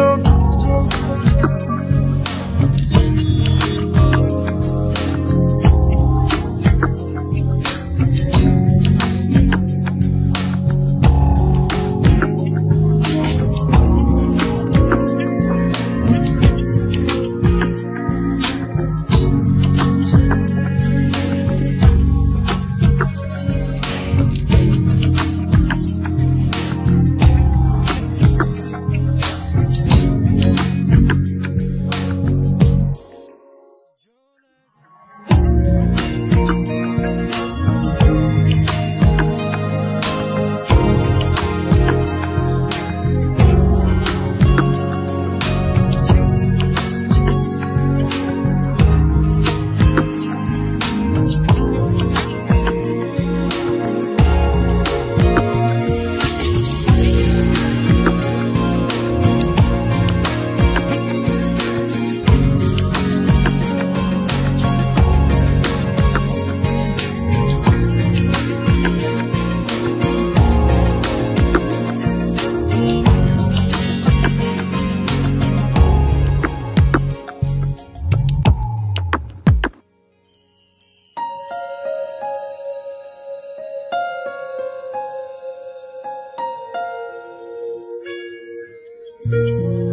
so 嗯。